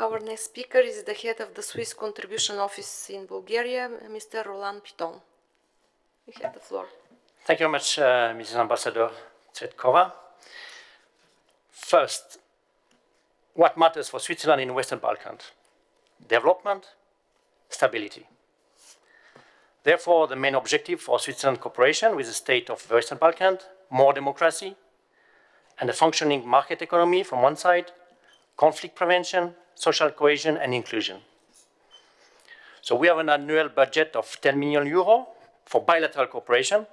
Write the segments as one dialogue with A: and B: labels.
A: Our next speaker is the head of the Swiss Contribution Office in Bulgaria, Mr. Roland Python. You have the floor.
B: Thank you very much, uh, Mrs. Ambassador Cvetkova. First, what matters for Switzerland in Western Balkans? Development, stability. Therefore, the main objective for Switzerland cooperation with the state of Western Balkans, more democracy, and a functioning market economy from one side, conflict prevention, social cohesion, and inclusion. So we have an annual budget of 10 million euro for bilateral cooperation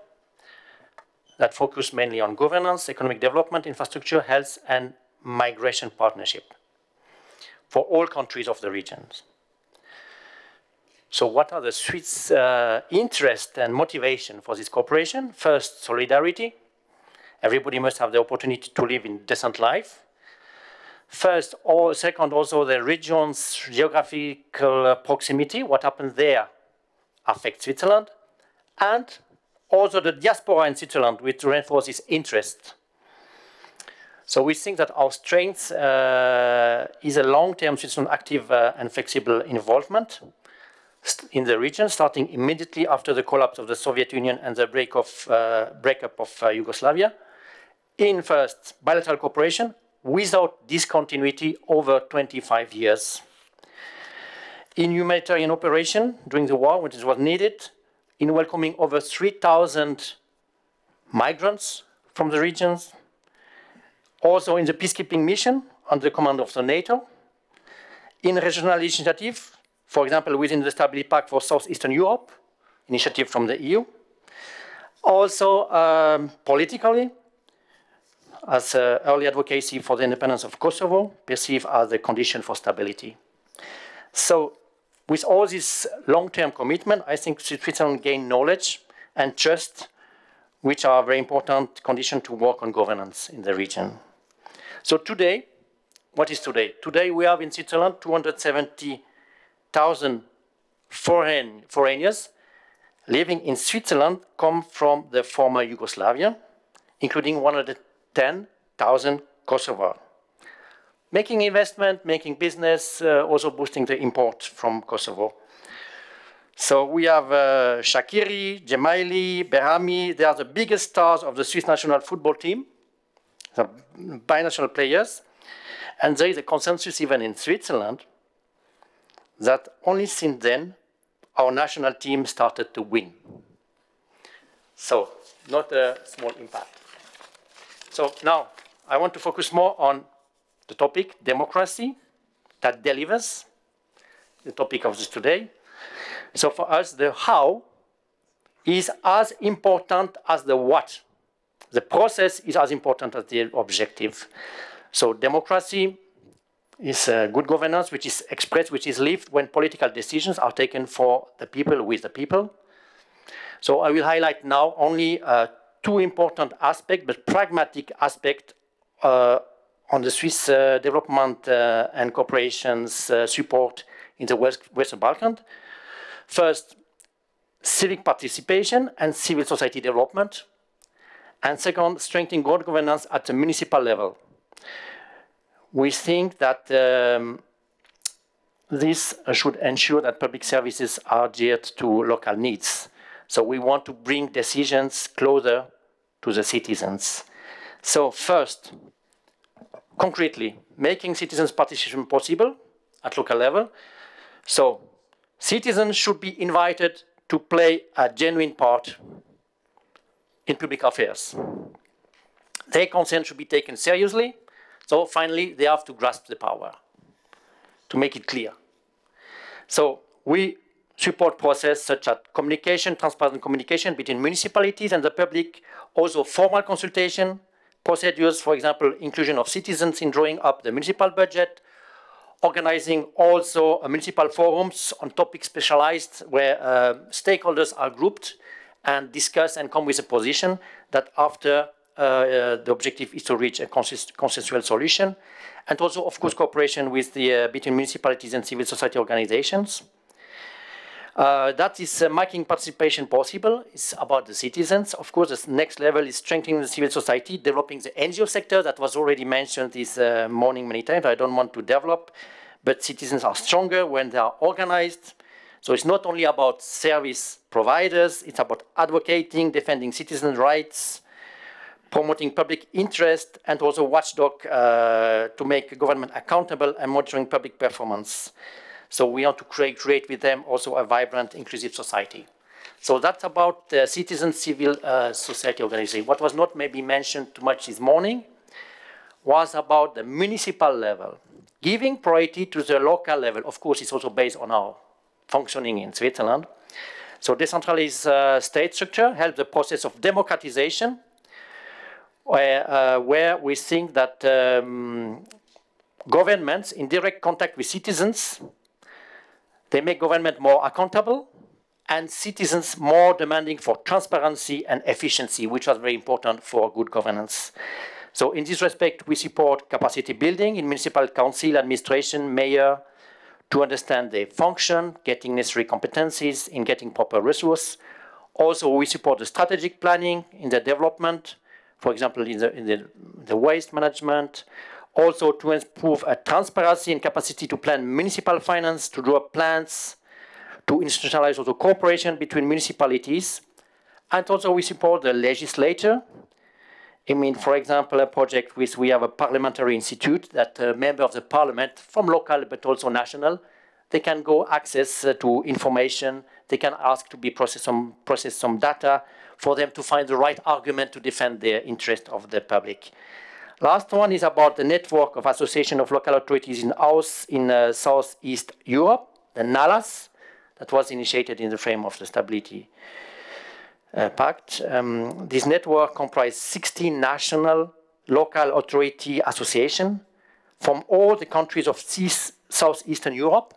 B: that focus mainly on governance, economic development, infrastructure, health, and migration partnership for all countries of the regions. So what are the Swiss uh, interest and motivation for this cooperation? First, solidarity. Everybody must have the opportunity to live in decent life. First, or second, also the region's geographical proximity, what happens there affects Switzerland, and also the diaspora in Switzerland, which reinforces interest. So we think that our strength uh, is a long-term Switzerland active uh, and flexible involvement in the region, starting immediately after the collapse of the Soviet Union and the break of, uh, breakup of uh, Yugoslavia, in first bilateral cooperation without discontinuity over 25 years. In humanitarian operation during the war, which was needed, in welcoming over 3,000 migrants from the regions, also in the peacekeeping mission under command of the NATO, in regional initiative for example, within the Stability Pact for Southeastern Europe, initiative from the EU. Also, um, politically, as uh, early advocacy for the independence of Kosovo, perceived as the condition for stability. So, with all this long-term commitment, I think Switzerland gained knowledge and trust, which are very important conditions to work on governance in the region. So today, what is today? Today we have in Switzerland 270,000 foreign, foreigners living in Switzerland come from the former Yugoslavia, including 110,000 Kosovar. Making investment, making business, uh, also boosting the import from Kosovo. So we have uh, Shaqiri, Džemaili, Behrami. They are the biggest stars of the Swiss national football team, the binational players. And there is a consensus even in Switzerland that only since then our national team started to win. So, not a small impact. So now I want to focus more on the topic democracy that delivers, the topic of this today. So for us, the how is as important as the what. The process is as important as the objective. So democracy is uh, good governance, which is expressed, which is lived when political decisions are taken for the people, with the people. So I will highlight now only uh, two important aspects, but pragmatic aspect uh, on the Swiss uh, development uh, and cooperation's uh, support in the West, Western Balkans. First, civic participation and civil society development. And second, strengthening good governance at the municipal level we think that um, this should ensure that public services are geared to local needs. So we want to bring decisions closer to the citizens. So first, concretely, making citizens' participation possible at local level. So citizens should be invited to play a genuine part in public affairs. Their consent should be taken seriously so finally, they have to grasp the power to make it clear. So we support process such as communication, transparent communication between municipalities and the public, also formal consultation, procedures, for example, inclusion of citizens in drawing up the municipal budget, organizing also municipal forums on topics specialized where uh, stakeholders are grouped and discuss and come with a position that after uh, uh, the objective is to reach a consensual solution, and also, of course, cooperation with the, uh, between municipalities and civil society organizations. Uh, that is uh, making participation possible. It's about the citizens. Of course, the next level is strengthening the civil society, developing the NGO sector that was already mentioned this uh, morning many times. I don't want to develop, but citizens are stronger when they are organized. So it's not only about service providers, it's about advocating, defending citizen rights, promoting public interest, and also watchdog uh, to make government accountable and monitoring public performance. So we want to create, create with them also a vibrant, inclusive society. So that's about the citizen civil uh, society organization. What was not maybe mentioned too much this morning was about the municipal level. Giving priority to the local level, of course, is also based on our functioning in Switzerland. So decentralized uh, state structure helps the process of democratization, where, uh, where we think that um, governments in direct contact with citizens, they make government more accountable, and citizens more demanding for transparency and efficiency, which was very important for good governance. So in this respect, we support capacity building in municipal council, administration, mayor, to understand the function, getting necessary competencies in getting proper resource. Also, we support the strategic planning in the development, for example, in the, in the, the waste management. Also, to improve a transparency and capacity to plan municipal finance, to draw plans, to institutionalize also cooperation between municipalities. And also we support the legislature. I mean, for example, a project with, we have a parliamentary institute that a member of the parliament from local but also national, they can go access uh, to information, they can ask to be process some, process some data for them to find the right argument to defend the interest of the public. Last one is about the network of association of local authorities in house in uh, Southeast Europe, the NALAS that was initiated in the frame of the Stability uh, Pact. Um, this network comprised 16 national local authority associations from all the countries of Southeastern Europe.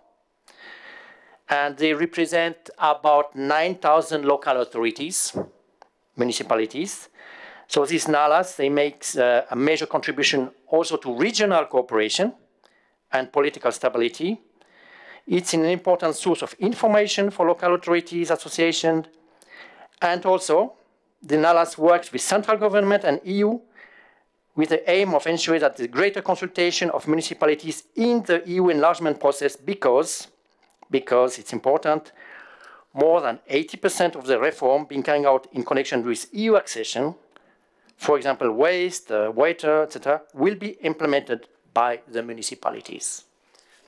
B: And they represent about 9,000 local authorities, municipalities. So these NALAS, they make uh, a major contribution also to regional cooperation and political stability. It's an important source of information for local authorities, associations, and also the NALAS works with central government and EU with the aim of ensuring that the greater consultation of municipalities in the EU enlargement process because, because it's important, more than 80% of the reform being carried out in connection with EU accession, for example, waste, uh, water, etc., will be implemented by the municipalities.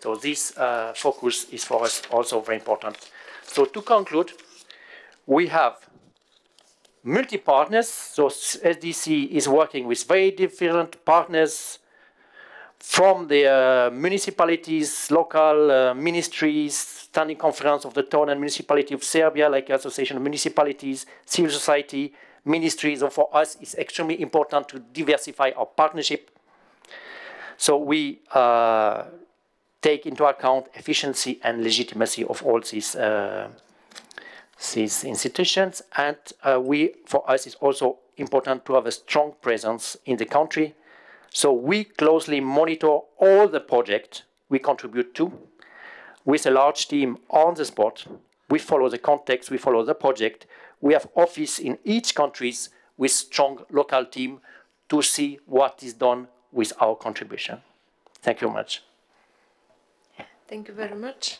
B: So this uh, focus is for us also very important. So to conclude, we have multi-partners. So SDC is working with very different partners from the uh, municipalities, local uh, ministries, standing conference of the town and municipality of Serbia, like Association of Municipalities, civil society, ministries. So for us, it's extremely important to diversify our partnership. So we uh, take into account efficiency and legitimacy of all these uh, these institutions. And uh, we, for us, it's also important to have a strong presence in the country. So we closely monitor all the projects we contribute to with a large team on the spot. We follow the context, we follow the project. We have office in each countries with strong local team to see what is done with our contribution. Thank you very much.
A: Thank you very much.